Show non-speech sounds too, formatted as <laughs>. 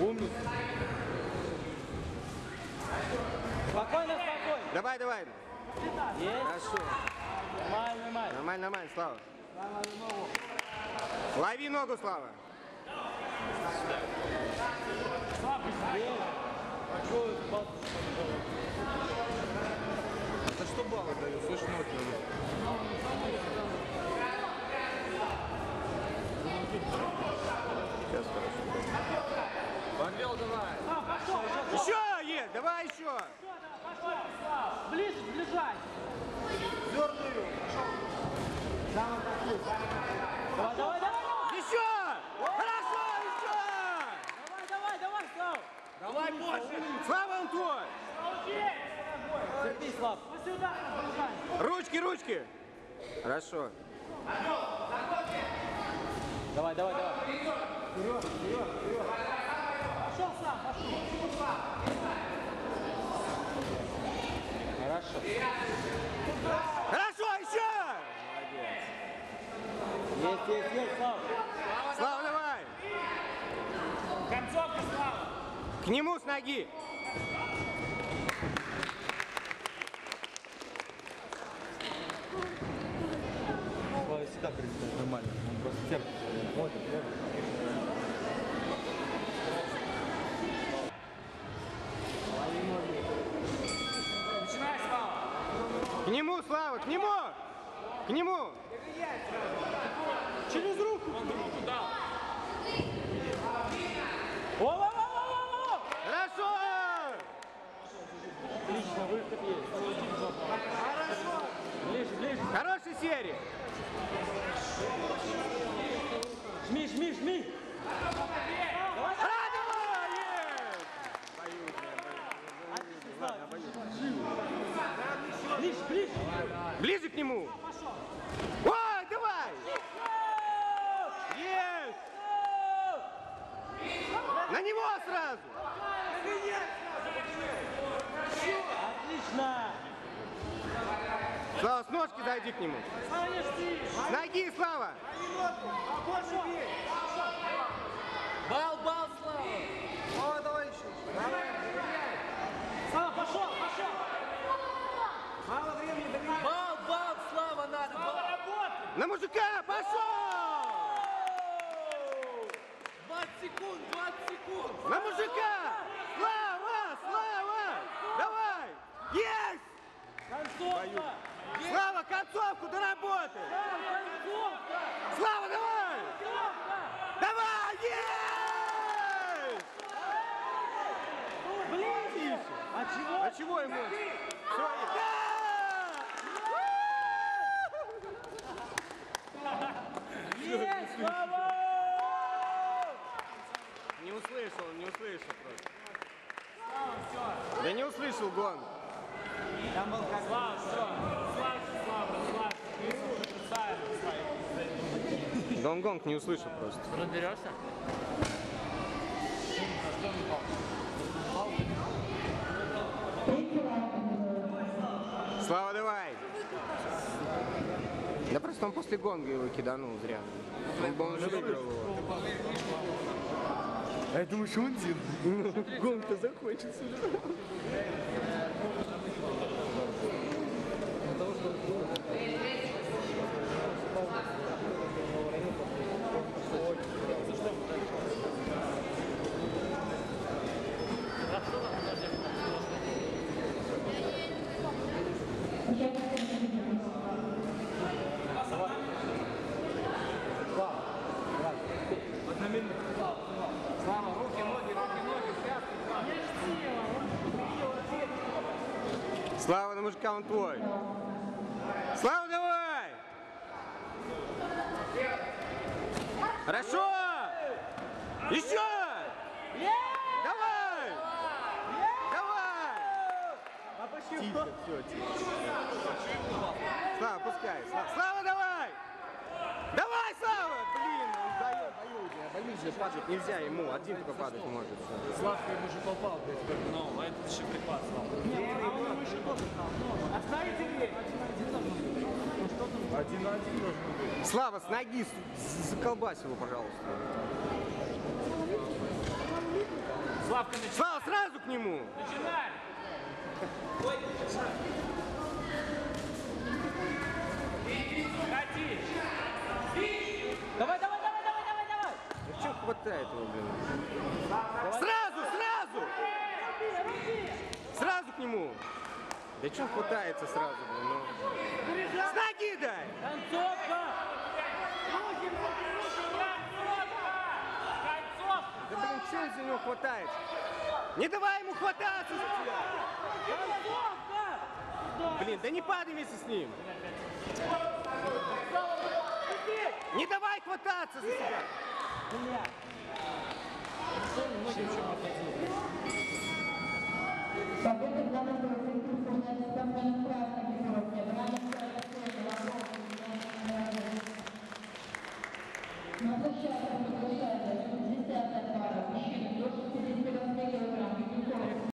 Умник. Спокойно, спокойно. Давай, давай. Есть. Хорошо. Нормально, нормально. Нормально, нормально, Слава. Лови ногу, Слава. Это что баллы дают? Слышь, ноги. Давай больше. Слава он твой! Терпи, Слав. Ручки, ручки! Хорошо. Давай, давай, давай. Хорошо. Хорошо, еще! Есть, есть, есть, Слав. Слава, давай! Концовка, Слава. К нему с ноги! Начинай, Слава. К нему, Слава, к нему! К нему! Через руку. Он руку дал. О, Жми, жми, жми. Слава, с ножки зайди к нему. Ноги, Слава! Бал, бал, Слава. Слава, пошел, пошел. Бал, бал, Слава надо. Бал. На мужика! Пошел! 20 секунд, 20 секунд. На мужика! Слава! Слава! Давай! Есть! Концовка. Слава, концовку! Слава, концовка. Слава, давай! Давай! Есть! Ближе. А чего? А чего ему? Всё, Есть, Слава. Не услышал, не услышал просто. Да не услышал гон. Там был как... Слава, все. Гонг-гонг не услышал просто. Разберешься? Слава, давай! Да просто он после гонга его киданул зря. Он бы он уже выиграл его. А я думаю, что он делает? <laughs> Гонг-то закончится. Слава на мужика, он твой. Слава, давай! Хорошо! Еще! Давай! Давай! Тихо, все, тихо. Слава, пускай. Слава! Давай, Слава! Блин, он дает, дает. Боюсь же, падать нельзя ему. Один только падать может. Славка ему же попал, блядь, Ну, а это еще припад, Слава. Один на один должен быть. Слава, с ноги с- заколбась его, пожалуйста. Славка, начи- Слава, сразу к нему! начинай давай, давай, давай, давай, давай! Ну его, блин? Сразу, сразу! Сразу к нему! Да что хватается сразу, блин? Ну? С ноги дай! Концовка! Да блин, что из-за него хватает? Не давай ему хвататься за тебя! Концовка! Блин, да не падай вместе с ним! Не давай хвататься за себя! Победа для присутствия спортсменов красной экипировки. Браня